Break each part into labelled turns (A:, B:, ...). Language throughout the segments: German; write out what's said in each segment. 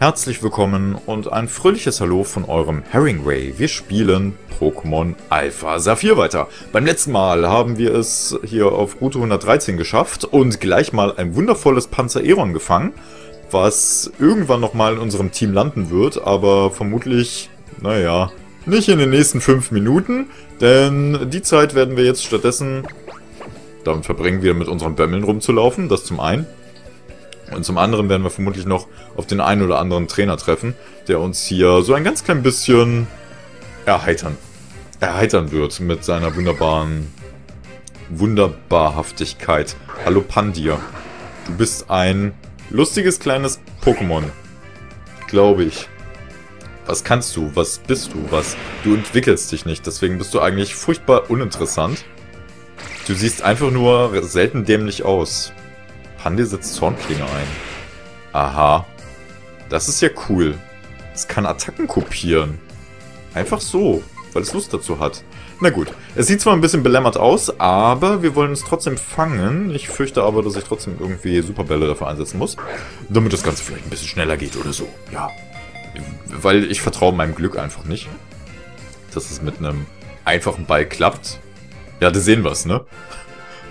A: Herzlich willkommen und ein fröhliches Hallo von eurem Herringway. Wir spielen Pokémon Alpha Saphir weiter. Beim letzten Mal haben wir es hier auf Route 113 geschafft und gleich mal ein wundervolles Panzer-Eron gefangen, was irgendwann nochmal in unserem Team landen wird, aber vermutlich, naja, nicht in den nächsten 5 Minuten, denn die Zeit werden wir jetzt stattdessen damit verbringen, wieder mit unseren Bömmeln rumzulaufen, das zum einen. Und zum anderen werden wir vermutlich noch auf den einen oder anderen Trainer treffen, der uns hier so ein ganz klein bisschen erheitern, erheitern wird mit seiner wunderbaren Wunderbarhaftigkeit. Hallo Pandir. Du bist ein lustiges kleines Pokémon. Glaube ich. Was kannst du? Was bist du? Was? Du entwickelst dich nicht, deswegen bist du eigentlich furchtbar uninteressant. Du siehst einfach nur selten dämlich aus. Pande setzt Zornklinge ein. Aha. Das ist ja cool. Es kann Attacken kopieren. Einfach so, weil es Lust dazu hat. Na gut, es sieht zwar ein bisschen belämmert aus, aber wir wollen es trotzdem fangen. Ich fürchte aber, dass ich trotzdem irgendwie Superbälle dafür einsetzen muss, damit das Ganze vielleicht ein bisschen schneller geht oder so. Ja, weil ich vertraue meinem Glück einfach nicht, dass es mit einem einfachen Ball klappt. Ja, das sehen wir es, ne?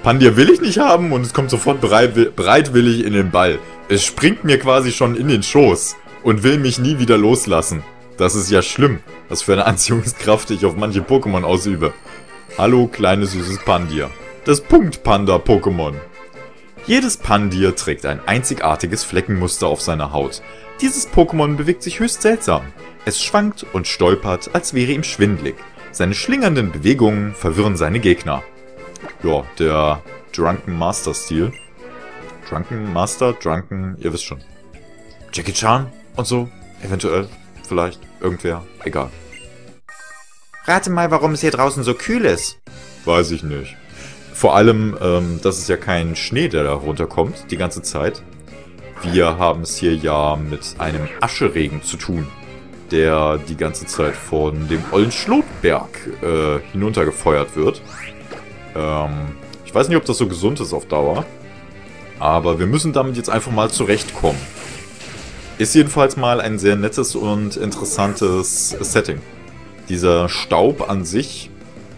A: Pandir will ich nicht haben und es kommt sofort bereit, bereitwillig in den Ball. Es springt mir quasi schon in den Schoß und will mich nie wieder loslassen. Das ist ja schlimm, was für eine Anziehungskraft ich auf manche Pokémon ausübe. Hallo, kleines süßes Pandir. Das Punkt-Panda-Pokémon. Jedes Pandir trägt ein einzigartiges Fleckenmuster auf seiner Haut. Dieses Pokémon bewegt sich höchst seltsam. Es schwankt und stolpert, als wäre ihm schwindlig. Seine schlingernden Bewegungen verwirren seine Gegner ja, der Drunken Master Stil. Drunken Master, Drunken, ihr wisst schon. Jackie Chan und so, eventuell, vielleicht, irgendwer, egal.
B: Rate mal, warum es hier draußen so kühl ist.
A: Weiß ich nicht. Vor allem, ähm, das ist ja kein Schnee, der da runterkommt, die ganze Zeit. Wir haben es hier ja mit einem Ascheregen zu tun, der die ganze Zeit von dem Ollen Schlotberg äh, hinuntergefeuert wird. Ähm, ich weiß nicht, ob das so gesund ist auf Dauer. Aber wir müssen damit jetzt einfach mal zurechtkommen. Ist jedenfalls mal ein sehr nettes und interessantes Setting. Dieser Staub an sich,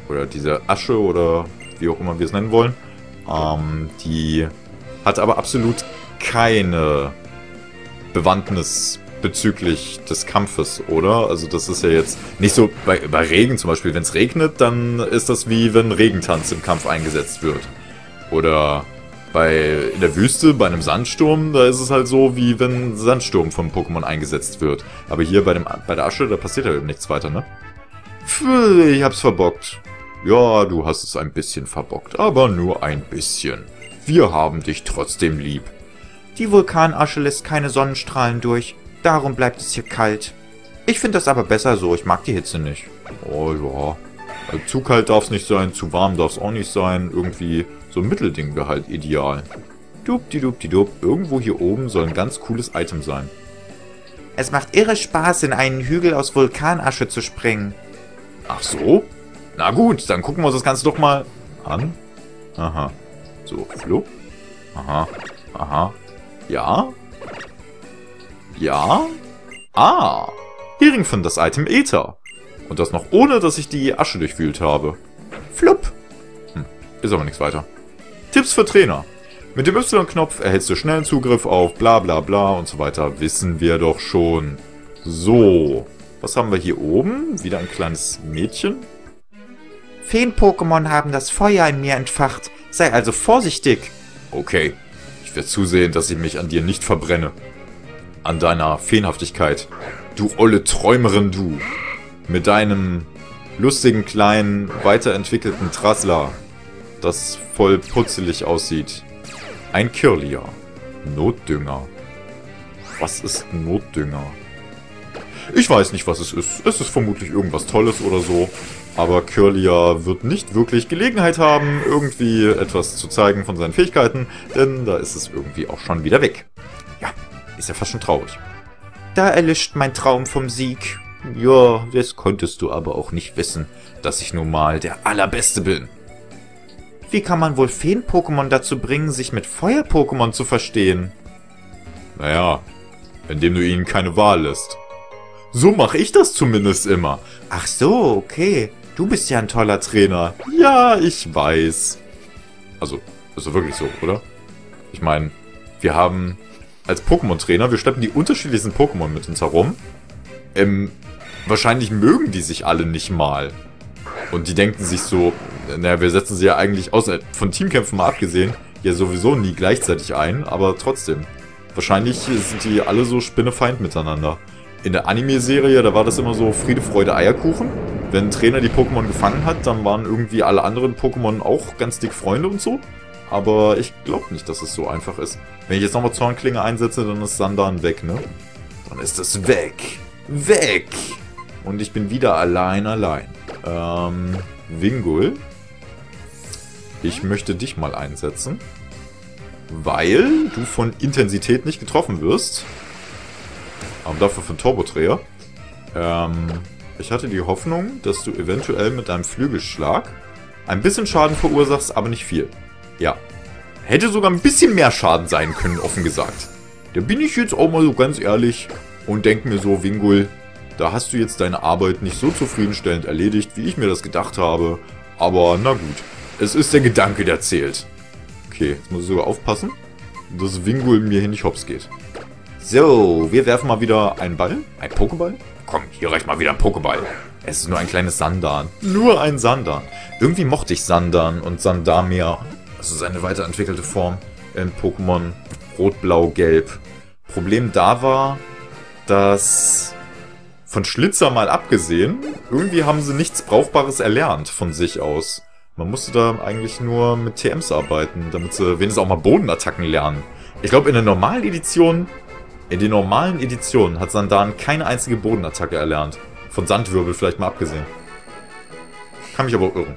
A: oder diese Asche oder wie auch immer wir es nennen wollen, ähm, die hat aber absolut keine Bewandtnis bezüglich des Kampfes, oder? Also das ist ja jetzt nicht so bei, bei Regen zum Beispiel. Wenn es regnet, dann ist das wie wenn Regentanz im Kampf eingesetzt wird. Oder bei in der Wüste, bei einem Sandsturm, da ist es halt so, wie wenn Sandsturm vom Pokémon eingesetzt wird. Aber hier bei, dem, bei der Asche, da passiert ja eben nichts weiter, ne? Ich hab's verbockt. Ja, du hast es ein bisschen verbockt, aber nur ein bisschen. Wir haben dich trotzdem lieb.
B: Die Vulkanasche lässt keine Sonnenstrahlen durch. Darum bleibt es hier kalt. Ich finde das aber besser so, ich mag die Hitze nicht.
A: Oh ja. Zu kalt darf es nicht sein, zu warm darf es auch nicht sein. Irgendwie so ein Mittelding wäre halt ideal. Dupdidup. Irgendwo hier oben soll ein ganz cooles Item sein.
B: Es macht irre Spaß, in einen Hügel aus Vulkanasche zu springen.
A: Ach so? Na gut, dann gucken wir uns das Ganze doch mal an. Aha. So, flug. Aha. Aha. Ja, ja? Ah, Hering fand das Item Ether. Und das noch ohne, dass ich die Asche durchwühlt habe. Flupp. Hm, ist aber nichts weiter. Tipps für Trainer. Mit dem Y-Knopf erhältst du schnellen Zugriff auf bla bla bla und so weiter. Wissen wir doch schon. So. Was haben wir hier oben? Wieder ein kleines Mädchen.
B: Feen-Pokémon haben das Feuer in mir entfacht. Sei also vorsichtig.
A: Okay. Ich werde zusehen, dass ich mich an dir nicht verbrenne an deiner Feenhaftigkeit. Du olle Träumerin, du. Mit deinem lustigen, kleinen, weiterentwickelten Trassler, das voll putzelig aussieht. Ein Kirlia. Notdünger. Was ist Notdünger? Ich weiß nicht, was es ist. Es ist vermutlich irgendwas Tolles oder so. Aber Kirlia wird nicht wirklich Gelegenheit haben, irgendwie etwas zu zeigen von seinen Fähigkeiten, denn da ist es irgendwie auch schon wieder weg. Ist ja fast schon traurig.
B: Da erlischt mein Traum vom Sieg.
A: Ja, das konntest du aber auch nicht wissen, dass ich nun mal der Allerbeste bin.
B: Wie kann man wohl Feen-Pokémon dazu bringen, sich mit Feuer-Pokémon zu verstehen?
A: Naja, indem du ihnen keine Wahl lässt. So mache ich das zumindest immer.
B: Ach so, okay. Du bist ja ein toller Trainer.
A: Ja, ich weiß. Also, ist doch wirklich so, oder? Ich meine, wir haben als Pokémon-Trainer, wir schleppen die unterschiedlichsten Pokémon mit uns herum. Ähm, wahrscheinlich mögen die sich alle nicht mal. Und die denken sich so, naja, wir setzen sie ja eigentlich, außer von Teamkämpfen mal abgesehen, ja sowieso nie gleichzeitig ein, aber trotzdem. Wahrscheinlich sind die alle so spinnefeind miteinander. In der Anime-Serie, da war das immer so Friede, Freude, Eierkuchen. Wenn ein Trainer die Pokémon gefangen hat, dann waren irgendwie alle anderen Pokémon auch ganz dick Freunde und so. Aber ich glaube nicht, dass es so einfach ist. Wenn ich jetzt nochmal Zornklinge einsetze, dann ist Sandan weg, ne? Dann ist es weg. Weg! Und ich bin wieder allein, allein. Ähm, Wingul. Ich möchte dich mal einsetzen. Weil du von Intensität nicht getroffen wirst. Aber dafür von Turbodreher. Ähm, ich hatte die Hoffnung, dass du eventuell mit deinem Flügelschlag ein bisschen Schaden verursachst, aber nicht viel. Ja. Hätte sogar ein bisschen mehr Schaden sein können, offen gesagt. Da bin ich jetzt auch mal so ganz ehrlich und denke mir so, Wingul, da hast du jetzt deine Arbeit nicht so zufriedenstellend erledigt, wie ich mir das gedacht habe. Aber na gut, es ist der Gedanke, der zählt. Okay, jetzt muss ich sogar aufpassen, dass Wingul mir hier nicht hops geht. So, wir werfen mal wieder einen Ball. Ein Pokéball? Komm, hier reicht mal wieder ein Pokéball. Es ist nur ein kleines Sandan. Nur ein Sandan. Irgendwie mochte ich Sandan und Sandamir also seine weiterentwickelte Form in Pokémon Rot, Blau, Gelb. Problem da war, dass von Schlitzer mal abgesehen, irgendwie haben sie nichts Brauchbares erlernt von sich aus. Man musste da eigentlich nur mit TMs arbeiten, damit sie wenigstens auch mal Bodenattacken lernen. Ich glaube, in der normalen Edition, in den normalen Editionen hat Sandan keine einzige Bodenattacke erlernt. Von Sandwirbel vielleicht mal abgesehen. Kann mich aber irren.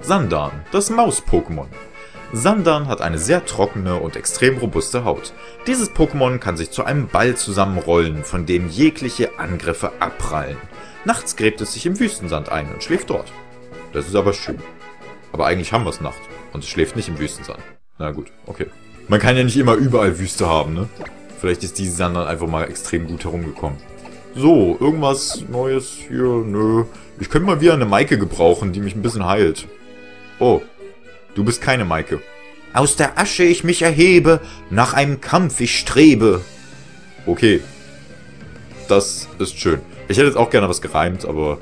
A: Sandan, das Maus-Pokémon. Sandan hat eine sehr trockene und extrem robuste Haut. Dieses Pokémon kann sich zu einem Ball zusammenrollen, von dem jegliche Angriffe abprallen. Nachts gräbt es sich im Wüstensand ein und schläft dort. Das ist aber schön. Aber eigentlich haben wir es Nacht und es schläft nicht im Wüstensand. Na gut, okay. Man kann ja nicht immer überall Wüste haben, ne? Vielleicht ist diese Sandan einfach mal extrem gut herumgekommen. So, irgendwas Neues hier? Nö. Ich könnte mal wieder eine Maike gebrauchen, die mich ein bisschen heilt. Oh, du bist keine Maike.
B: Aus der Asche ich mich erhebe, nach einem Kampf ich strebe.
A: Okay. Das ist schön. Ich hätte jetzt auch gerne was gereimt, aber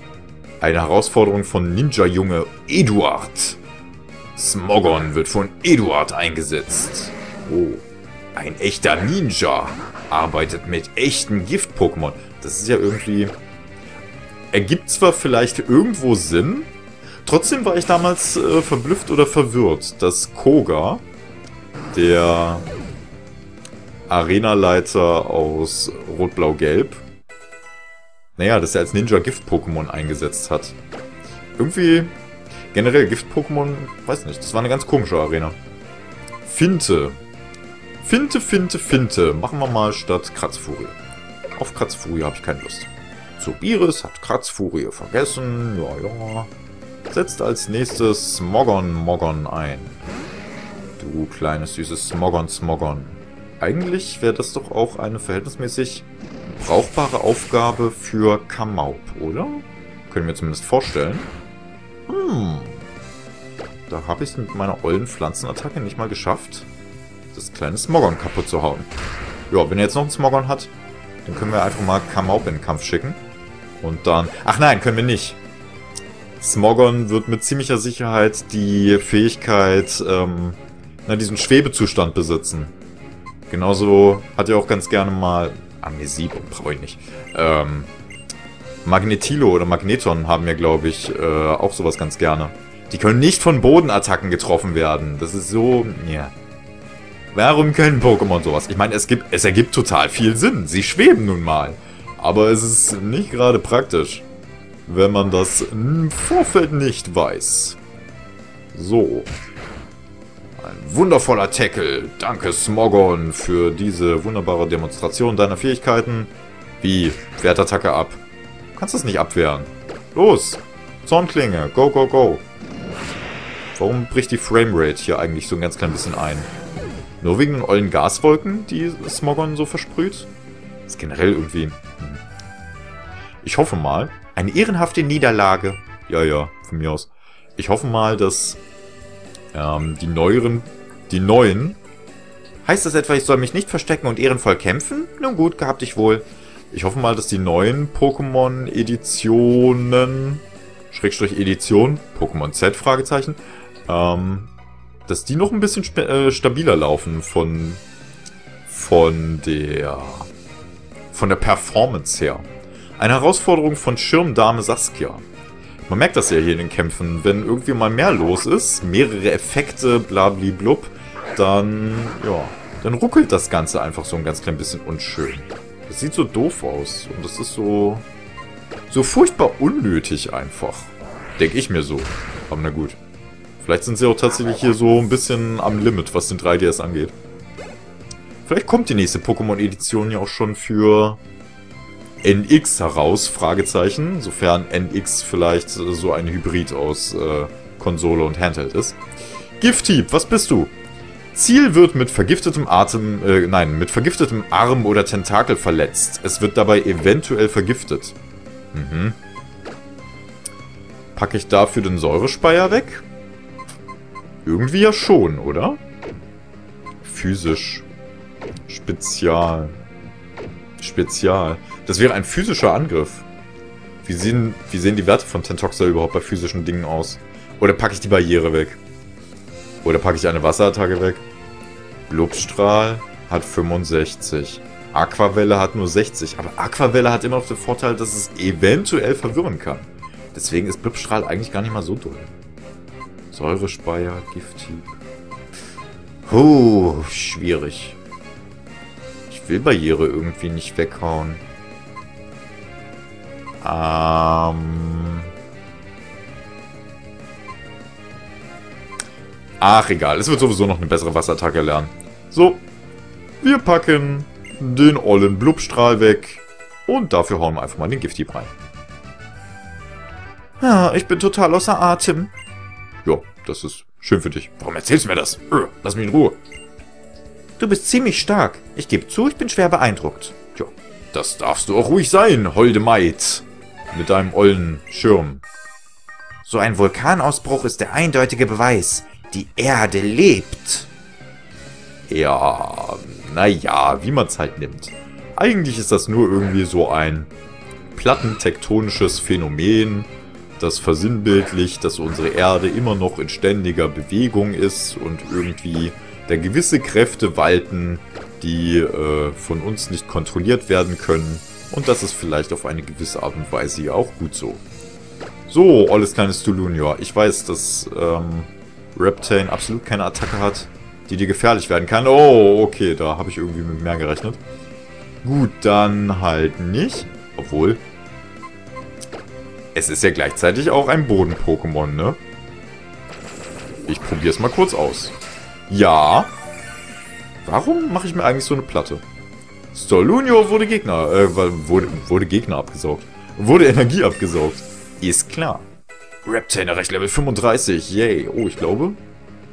A: eine Herausforderung von Ninja-Junge Eduard. Smogon wird von Eduard eingesetzt. Oh, ein echter Ninja arbeitet mit echten Gift-Pokémon. Das ist ja irgendwie... Ergibt zwar vielleicht irgendwo Sinn, Trotzdem war ich damals äh, verblüfft oder verwirrt, dass Koga, der Arenaleiter aus Rot-Blau-Gelb, naja, dass er als Ninja-Gift-Pokémon eingesetzt hat. Irgendwie, generell Gift-Pokémon, weiß nicht, das war eine ganz komische Arena. Finte. Finte, Finte, Finte. Machen wir mal statt Kratzfurie. Auf Kratzfurie habe ich keine Lust. Zubiris hat Kratzfurie vergessen. Ja, ja setzt als nächstes Smogon Mogon ein. Du kleines süßes Smogon Smogon. Eigentlich wäre das doch auch eine verhältnismäßig brauchbare Aufgabe für Kamaup, oder? Können wir zumindest vorstellen. Hm. Da habe ich es mit meiner ollen Pflanzenattacke nicht mal geschafft, das kleine Smogon kaputt zu hauen. Ja, wenn er jetzt noch einen Smogon hat, dann können wir einfach mal Kamaup in den Kampf schicken. Und dann... Ach nein, können wir nicht. Smogon wird mit ziemlicher Sicherheit die Fähigkeit, ähm, na, diesen Schwebezustand besitzen. Genauso hat er auch ganz gerne mal Amnesie, brauche ich nicht. Ähm, Magnetilo oder Magneton haben ja, glaube ich, äh, auch sowas ganz gerne. Die können nicht von Bodenattacken getroffen werden. Das ist so, ja. Warum können Pokémon sowas? Ich meine, es gibt, es ergibt total viel Sinn. Sie schweben nun mal. Aber es ist nicht gerade praktisch wenn man das im Vorfeld nicht weiß. So. Ein wundervoller Tackle. Danke, Smogon, für diese wunderbare Demonstration deiner Fähigkeiten. Wie? Wertattacke ab. Du kannst das nicht abwehren. Los! Zornklinge, go, go, go. Warum bricht die Framerate hier eigentlich so ein ganz klein bisschen ein? Nur wegen den ollen Gaswolken, die Smogon so versprüht? Das ist generell irgendwie... Hm. Ich hoffe mal...
B: Eine ehrenhafte Niederlage.
A: Ja, ja, von mir aus. Ich hoffe mal, dass ähm, die neueren... Die neuen...
B: Heißt das etwa, ich soll mich nicht verstecken und ehrenvoll kämpfen? Nun gut, gehabt ich wohl.
A: Ich hoffe mal, dass die neuen Pokémon-Editionen... Schrägstrich Edition, Pokémon Z, Fragezeichen, ähm, dass die noch ein bisschen äh, stabiler laufen von, von der, von der Performance her. Eine Herausforderung von Schirmdame Saskia. Man merkt das ja hier in den Kämpfen. Wenn irgendwie mal mehr los ist, mehrere Effekte, blabli-blub, dann, ja, dann ruckelt das Ganze einfach so ein ganz klein bisschen unschön. Das sieht so doof aus. Und das ist so, so furchtbar unnötig einfach. Denke ich mir so. Aber na gut. Vielleicht sind sie auch tatsächlich hier so ein bisschen am Limit, was den 3DS angeht. Vielleicht kommt die nächste Pokémon-Edition ja auch schon für NX heraus, Fragezeichen, sofern NX vielleicht so ein Hybrid aus äh, Konsole und Handheld ist. Gifthieb, was bist du? Ziel wird mit vergiftetem Atem, äh, nein, mit vergiftetem Arm oder Tentakel verletzt. Es wird dabei eventuell vergiftet. Mhm. Packe ich dafür den Säurespeier weg? Irgendwie ja schon, oder? Physisch. Spezial. Spezial. Das wäre ein physischer Angriff. Wie sehen, wie sehen die Werte von Tentoxa überhaupt bei physischen Dingen aus? Oder packe ich die Barriere weg? Oder packe ich eine Wasserattacke weg? Blubstrahl hat 65. Aquavelle hat nur 60. Aber Aquavelle hat immer noch den Vorteil, dass es eventuell verwirren kann. Deswegen ist Blubstrahl eigentlich gar nicht mal so doll. Säurespeier, Gifthieb. Huh, schwierig. Ich will Barriere irgendwie nicht weghauen. Ähm... Ach, egal. Es wird sowieso noch eine bessere Wasserattacke lernen. So. Wir packen den ollen Blubstrahl weg. Und dafür hauen wir einfach mal den Gifthieb rein.
B: Ah, ich bin total außer Atem.
A: Ja, das ist schön für dich. Warum erzählst du mir das? Äh, lass mich in Ruhe.
B: Du bist ziemlich stark. Ich gebe zu, ich bin schwer beeindruckt.
A: Tja, das darfst du auch ruhig sein, holde Maid. Mit deinem ollen Schirm.
B: So ein Vulkanausbruch ist der eindeutige Beweis. Die Erde lebt.
A: Ja, naja, wie man es halt nimmt. Eigentlich ist das nur irgendwie so ein plattentektonisches Phänomen, das versinnbildlicht, dass unsere Erde immer noch in ständiger Bewegung ist und irgendwie da gewisse Kräfte walten, die äh, von uns nicht kontrolliert werden können. Und das ist vielleicht auf eine gewisse Art und Weise ja auch gut so. So, alles kleines Tulunior. Ich weiß, dass ähm, Reptane absolut keine Attacke hat, die dir gefährlich werden kann. Oh, okay, da habe ich irgendwie mit mehr gerechnet. Gut, dann halt nicht. Obwohl, es ist ja gleichzeitig auch ein Boden-Pokémon, ne? Ich probiere es mal kurz aus. Ja. Warum mache ich mir eigentlich so eine Platte? Storlunio wurde Gegner, äh, wurde, wurde Gegner abgesaugt. Wurde Energie abgesaugt. Ist klar. Reptane erreicht Level 35. Yay. Oh, ich glaube,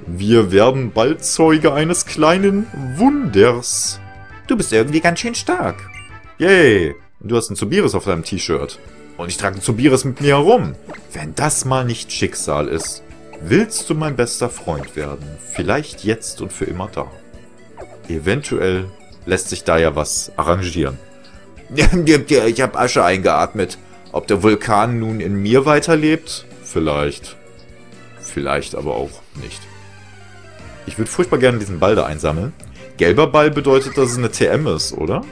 A: wir werden bald Zeuge eines kleinen Wunders.
B: Du bist irgendwie ganz schön stark.
A: Yay. Du hast ein Zubiris auf deinem T-Shirt. Und ich trage Tobias mit mir herum. Wenn das mal nicht Schicksal ist. Willst du mein bester Freund werden? Vielleicht jetzt und für immer da. Eventuell lässt sich da ja was arrangieren.
B: ich habe Asche eingeatmet. Ob der Vulkan nun in mir weiterlebt?
A: Vielleicht. Vielleicht aber auch nicht. Ich würde furchtbar gerne diesen Ball da einsammeln. Gelber Ball bedeutet, dass es eine TM ist, oder?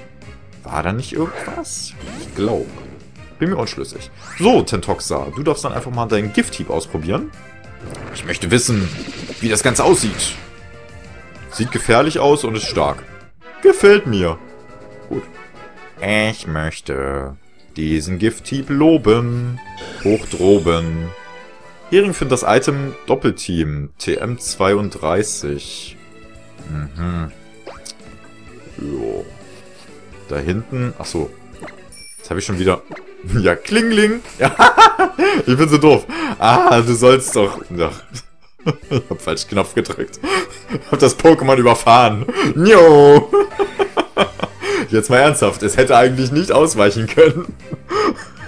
A: War da nicht irgendwas? Ich glaube. Bin mir unschlüssig. So, Tentoxa, du darfst dann einfach mal deinen Gifthieb ausprobieren. Ich möchte wissen, wie das Ganze aussieht. Sieht gefährlich aus und ist stark. Gefällt mir. Gut. Ich möchte diesen Gifthieb loben. Hochdroben. Hering findet das Item Doppelteam. TM32. Mhm. Jo. Da hinten... Achso. Jetzt habe ich schon wieder... Ja, Klingling. Ja, ich bin so doof. Ah, du sollst doch... Ach, ich hab falsch Knopf gedrückt. Hab das Pokémon überfahren. Njo. Jetzt mal ernsthaft, es hätte eigentlich nicht ausweichen können.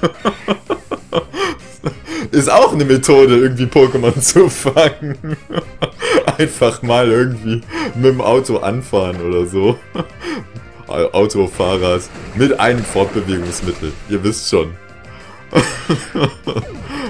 A: Ist auch eine Methode, irgendwie Pokémon zu fangen. Einfach mal irgendwie mit dem Auto anfahren oder so. Autofahrers mit einem Fortbewegungsmittel. Ihr wisst schon.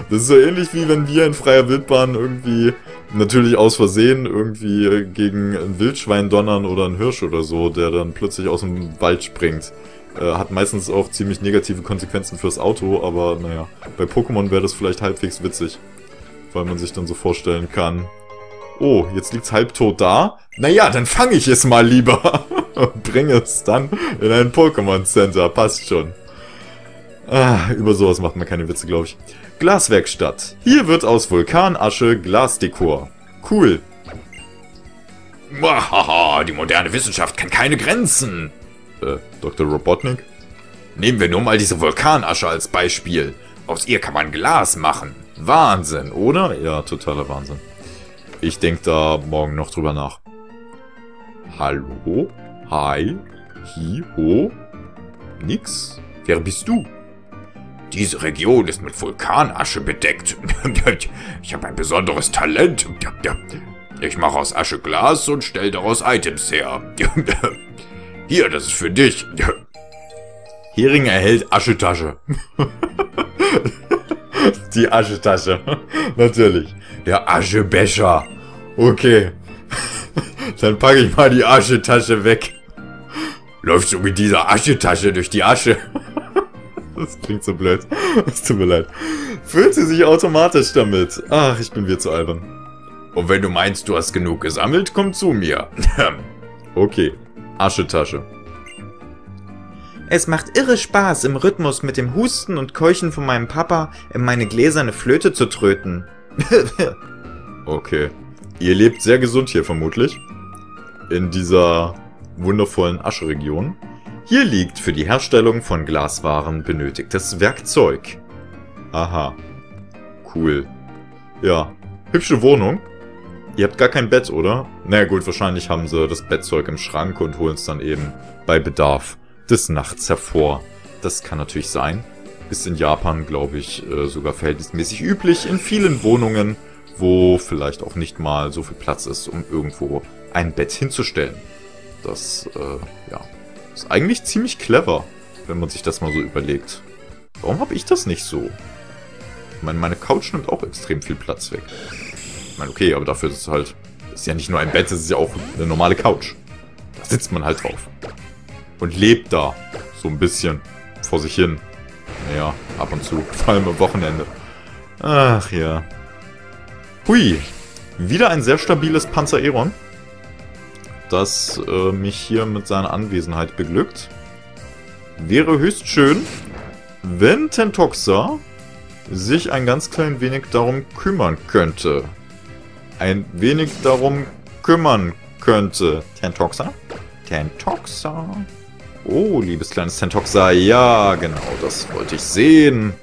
A: das ist so ähnlich wie wenn wir in freier Wildbahn irgendwie natürlich aus Versehen irgendwie gegen ein Wildschwein donnern oder einen Hirsch oder so, der dann plötzlich aus dem Wald springt. Äh, hat meistens auch ziemlich negative Konsequenzen fürs Auto, aber naja, bei Pokémon wäre das vielleicht halbwegs witzig. Weil man sich dann so vorstellen kann, oh, jetzt liegt's halbtot da. Naja, dann fange ich es mal lieber. Bringe es dann in ein Pokémon Center. Passt schon. Ah, über sowas macht man keine Witze, glaube ich. Glaswerkstatt. Hier wird aus Vulkanasche Glasdekor. Cool.
B: Haha, die moderne Wissenschaft kennt keine Grenzen.
A: Äh, Dr. Robotnik?
B: Nehmen wir nur mal diese Vulkanasche als Beispiel. Aus ihr kann man Glas machen. Wahnsinn, oder?
A: Ja, totaler Wahnsinn. Ich denke da morgen noch drüber nach. Hallo? Hi? Hi? Ho? Nix? Wer bist du?
B: Diese Region ist mit Vulkanasche bedeckt. Ich habe ein besonderes Talent. Ich mache aus Asche Glas und stelle daraus Items her. Hier, das ist für dich.
A: Hering erhält Aschetasche. Die Aschetasche. Natürlich. Der Aschebecher. Okay. Dann packe ich mal die Aschetasche weg. Läufst du mit dieser Aschetasche durch die Asche? Das klingt so blöd. Es tut mir leid. Fühlt sie sich automatisch damit. Ach, ich bin wieder zu albern.
B: Und wenn du meinst, du hast genug gesammelt, komm zu mir.
A: okay. Aschetasche.
B: Es macht irre Spaß, im Rhythmus mit dem Husten und Keuchen von meinem Papa in meine gläserne Flöte zu tröten.
A: okay. Ihr lebt sehr gesund hier vermutlich. In dieser wundervollen Ascheregion. Hier liegt für die Herstellung von Glaswaren benötigtes Werkzeug. Aha. Cool. Ja. Hübsche Wohnung. Ihr habt gar kein Bett, oder? Na naja, gut, wahrscheinlich haben sie das Bettzeug im Schrank und holen es dann eben bei Bedarf des Nachts hervor. Das kann natürlich sein. Ist in Japan, glaube ich, äh, sogar verhältnismäßig üblich in vielen Wohnungen, wo vielleicht auch nicht mal so viel Platz ist, um irgendwo ein Bett hinzustellen. Das, äh, ja, ist eigentlich ziemlich clever, wenn man sich das mal so überlegt. Warum habe ich das nicht so? Ich meine, meine Couch nimmt auch extrem viel Platz weg. Ich meine, okay, aber dafür ist es halt... ist ja nicht nur ein Bett, es ist ja auch eine normale Couch. Da sitzt man halt drauf. Und lebt da. So ein bisschen. Vor sich hin. Naja, ab und zu. Vor allem am Wochenende. Ach ja. Hui. Wieder ein sehr stabiles Panzer Eron das äh, mich hier mit seiner Anwesenheit beglückt. Wäre höchst schön, wenn Tentoxa sich ein ganz klein wenig darum kümmern könnte. Ein wenig darum kümmern könnte. Tentoxa? Tentoxa? Oh, liebes kleines Tentoxa, ja, genau, das wollte ich sehen.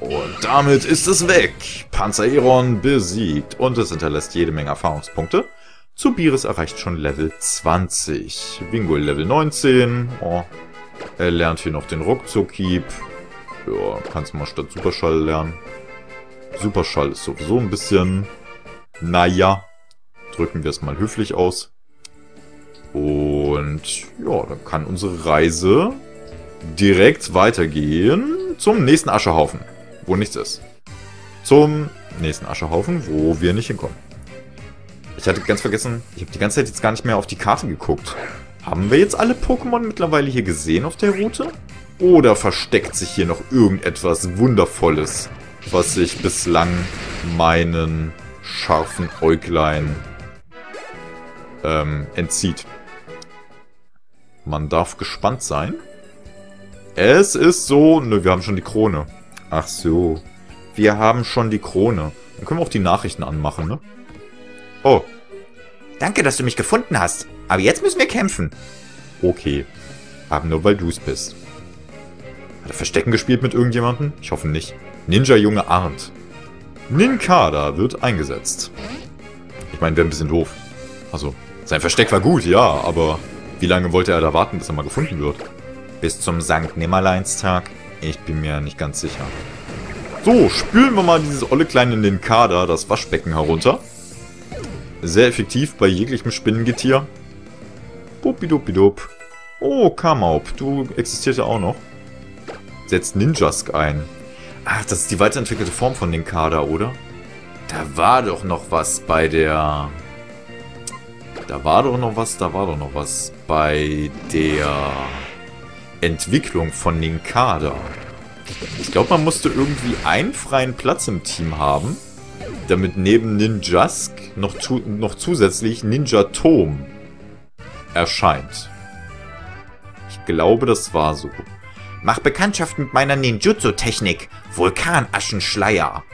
A: Und damit ist es weg. Panzereron besiegt und es hinterlässt jede Menge Erfahrungspunkte. Zubiris erreicht schon Level 20. Wingull Level 19. Oh, er lernt hier noch den Ruckzuck-Hieb. Ja, kannst mal statt Superschall lernen. Superschall ist sowieso ein bisschen... Naja. Drücken wir es mal höflich aus. Und ja, dann kann unsere Reise direkt weitergehen zum nächsten Aschehaufen, wo nichts ist. Zum nächsten Aschehaufen, wo wir nicht hinkommen. Ich hatte ganz vergessen, ich habe die ganze Zeit jetzt gar nicht mehr auf die Karte geguckt. Haben wir jetzt alle Pokémon mittlerweile hier gesehen auf der Route? Oder versteckt sich hier noch irgendetwas Wundervolles, was sich bislang meinen scharfen Äuglein ähm, entzieht? Man darf gespannt sein. Es ist so... Nö, wir haben schon die Krone. Ach so. Wir haben schon die Krone. Dann können wir auch die Nachrichten anmachen, ne?
B: Oh. Danke, dass du mich gefunden hast. Aber jetzt müssen wir kämpfen.
A: Okay. Aber nur weil du es bist. Hat er Verstecken gespielt mit irgendjemandem? Ich hoffe nicht. Ninja-Junge Arndt. Ninkada wird eingesetzt. Ich meine, wäre ein bisschen doof. Also, sein Versteck war gut, ja, aber wie lange wollte er da warten, bis er mal gefunden wird? Bis zum Sankt Nimmerleinstag? Ich bin mir nicht ganz sicher. So, spülen wir mal dieses olle kleine Ninkada, das Waschbecken herunter. Sehr effektiv bei jeglichem Spinnengetier. Bupidupidup. Oh, Kamaup, du existierst ja auch noch. Setzt Ninjask ein. Ach, das ist die weiterentwickelte Form von Ninkada, oder? Da war doch noch was bei der... Da war doch noch was, da war doch noch was bei der Entwicklung von Ninkada. Ich glaube, man musste irgendwie einen freien Platz im Team haben, damit neben Ninjask noch, zu, noch zusätzlich Ninja Tom erscheint. Ich glaube, das war so. Mach Bekanntschaft mit meiner Ninjutsu-Technik. Vulkanaschenschleier.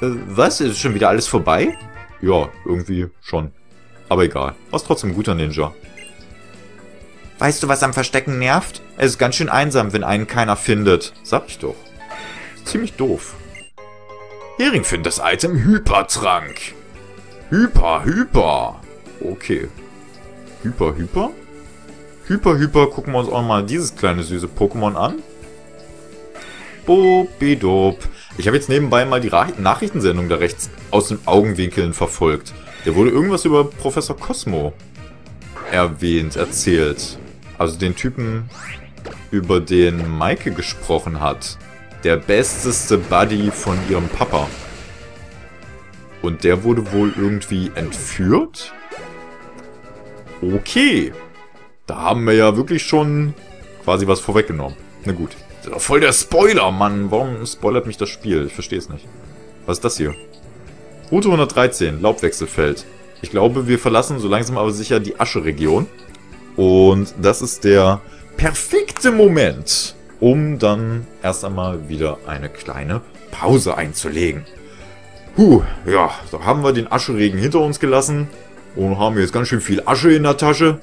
A: Äh, was? Ist schon wieder alles vorbei? Ja, irgendwie schon. Aber egal. Warst trotzdem ein guter Ninja. Weißt du, was am Verstecken nervt? Es ist ganz schön einsam, wenn einen keiner findet. Sag ich doch. Ziemlich doof.
B: Hering findet das Item Hypertrank. Hyper, Hyper.
A: Okay. Hyper, Hyper? Hyper, Hyper, gucken wir uns auch mal dieses kleine süße Pokémon an. Bobidop. Ich habe jetzt nebenbei mal die Nachrichtensendung da rechts aus den Augenwinkeln verfolgt. Der wurde irgendwas über Professor Cosmo erwähnt, erzählt. Also den Typen, über den Maike gesprochen hat. Der besteste Buddy von ihrem Papa. Und der wurde wohl irgendwie entführt? Okay. Da haben wir ja wirklich schon quasi was vorweggenommen. Na gut. Das ist doch voll der Spoiler, Mann. Warum spoilert mich das Spiel? Ich verstehe es nicht. Was ist das hier? Route 113, Laubwechselfeld. Ich glaube, wir verlassen so langsam aber sicher die Asche-Region. Und das ist der perfekte Moment, um dann erst einmal wieder eine kleine Pause einzulegen. Puh, ja, da haben wir den Ascheregen hinter uns gelassen und haben jetzt ganz schön viel Asche in der Tasche.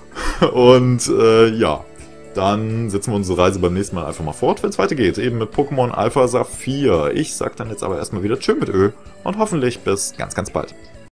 A: Und äh, ja, dann setzen wir unsere Reise beim nächsten Mal einfach mal fort, wenn es weitergeht. Eben mit Pokémon Alpha Saphir. Ich sag dann jetzt aber erstmal wieder Tschö mit Ö und hoffentlich bis ganz, ganz bald.